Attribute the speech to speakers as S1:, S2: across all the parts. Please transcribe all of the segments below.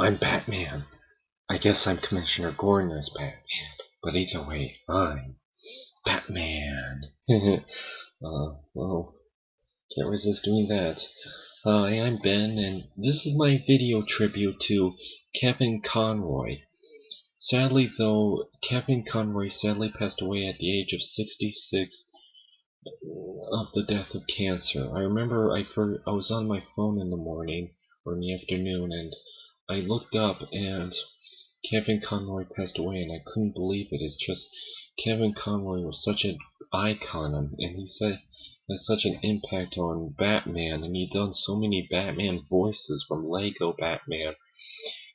S1: I'm Batman. I guess I'm Commissioner Gordon as Batman, but either way, I'm Batman. uh, well, can't resist doing that. Hi, I'm Ben, and this is my video tribute to Kevin Conroy. Sadly, though, Kevin Conroy sadly passed away at the age of 66 of the death of cancer. I remember I, I was on my phone in the morning or in the afternoon, and I looked up and Kevin Conroy passed away, and I couldn't believe it. It's just Kevin Conroy was such an icon, um, and he said has such an impact on Batman, and he done so many Batman voices from Lego Batman,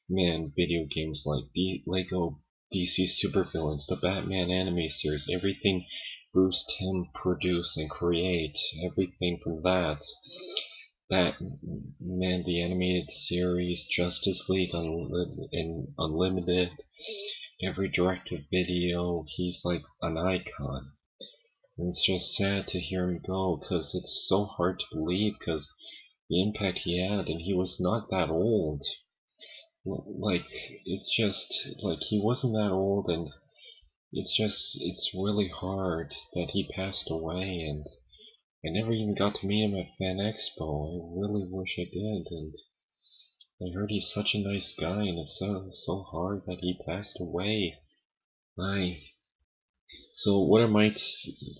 S1: man, video games like the Lego DC Supervillains, the Batman anime series, everything Bruce Timm produced and create, everything from that. Batman the Animated Series, Justice League in Unlimited, every directed video, he's like an icon. And it's just sad to hear him go because it's so hard to believe because the impact he had and he was not that old. Like, it's just, like, he wasn't that old and it's just, it's really hard that he passed away and I never even got to meet him at Fan Expo. I really wish I did, and I heard he's such a nice guy, and it's so, so hard that he passed away. I. So, what are my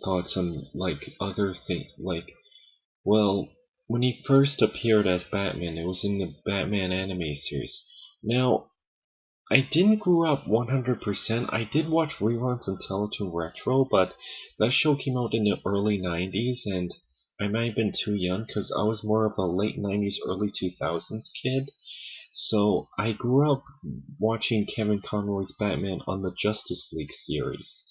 S1: thoughts on like other things? Like, well, when he first appeared as Batman, it was in the Batman anime series. Now, I didn't grow up 100%. I did watch reruns on Teletoon Retro, but that show came out in the early 90s, and I might have been too young because I was more of a late 90s, early 2000s kid. So I grew up watching Kevin Conroy's Batman on the Justice League series.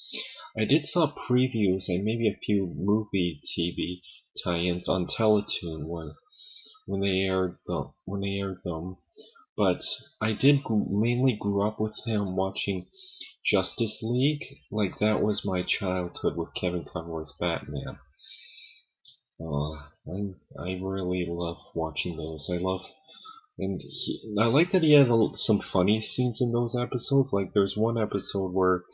S1: I did saw previews and maybe a few movie TV tie-ins on Teletoon when when they aired them when they aired them but I did mainly grew up with him watching Justice League. Like that was my childhood with Kevin Conroy's Batman. Uh, I I really love watching those. I love and he, I like that he had some funny scenes in those episodes. Like there's one episode where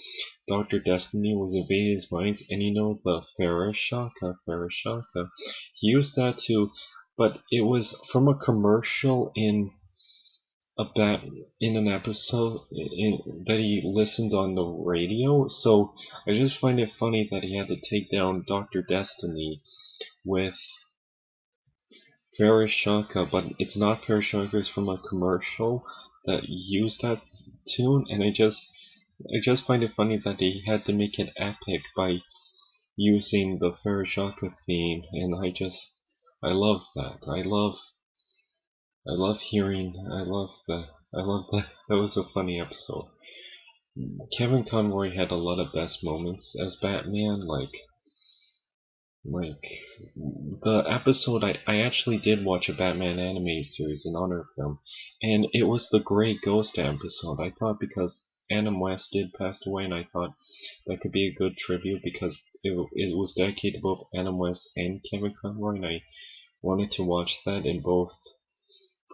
S1: Doctor Destiny was invading his mind, and you know the Ferris Shaka, Ferris Shaka. He used that to, but it was from a commercial in about in an episode in, that he listened on the radio. So I just find it funny that he had to take down Doctor Destiny with Ferris Shaka, but it's not Ferris Shaka. It's from a commercial that used that tune, and I just I just find it funny that he had to make it epic by using the Ferris Shaka theme, and I just I love that. I love I love hearing. I love the. I love that. That was a funny episode. Kevin Conroy had a lot of best moments as Batman. Like, like the episode. I I actually did watch a Batman anime series in honor of him, and it was the Gray Ghost episode. I thought because Adam West did pass away, and I thought that could be a good tribute because it, it was dedicated to both Adam West and Kevin Conroy, and I wanted to watch that in both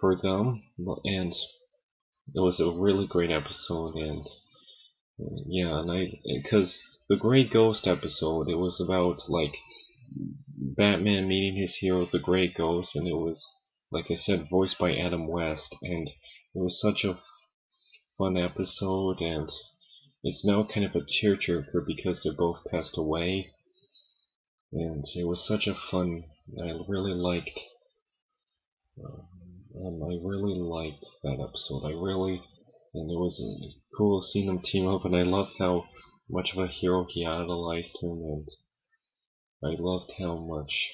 S1: for them, and it was a really great episode. And yeah, and I because the Gray Ghost episode, it was about like Batman meeting his hero, the Gray Ghost, and it was like I said, voiced by Adam West, and it was such a fun episode, and it's now kind of a tearjerker because they both passed away, and it was such a fun. I really liked. Uh, um, I really liked that episode. I really, and it was cool seeing them team up, and I loved how much of a hero he idolized him, and I loved how much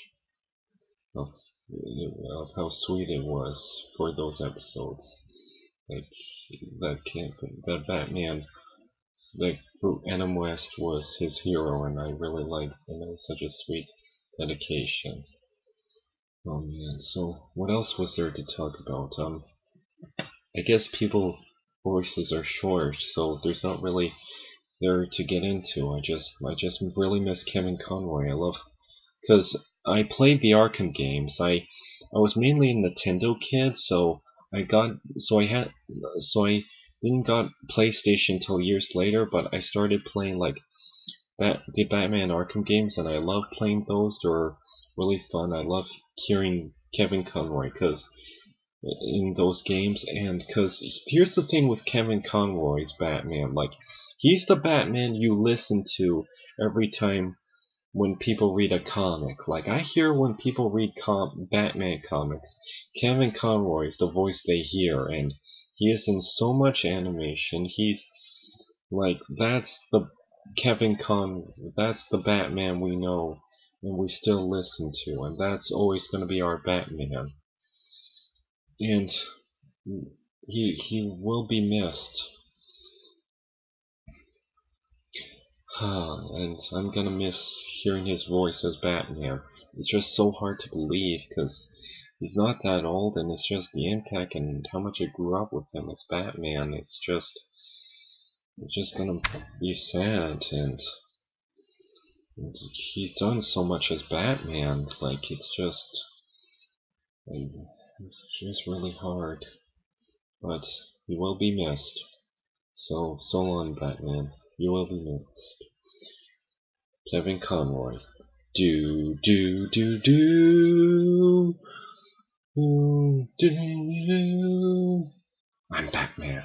S1: of, of how sweet it was for those episodes. Like that camp, that Batman, that Adam West was his hero, and I really liked, and it was such a sweet dedication. Oh man, so what else was there to talk about? Um, I guess people voices are short, so there's not really there to get into. I just I just really miss Kevin Conroy. I love because I played the Arkham games. I I was mainly a Nintendo kid, so I got so I had so I didn't got PlayStation till years later, but I started playing like Bat, the Batman Arkham games, and I love playing those. They're really fun. I love hearing Kevin Conroy because in those games, and because here's the thing with Kevin Conroy's Batman, like he's the Batman you listen to every time when people read a comic. Like I hear when people read com- Batman comics, Kevin Conroy is the voice they hear, and he is in so much animation. He's like that's the Kevin Con, that's the Batman we know and we still listen to, and that's always going to be our Batman. And he he will be missed. and I'm gonna miss hearing his voice as Batman. It's just so hard to believe because he's not that old, and it's just the impact and how much I grew up with him as Batman. It's just, it's just gonna be sad, and he's done so much as Batman. Like it's just, it's just really hard, but he will be missed. So so long, Batman. You will be missed. Kevin Conroy. Do, do, do, do. do, do, do. I'm Batman.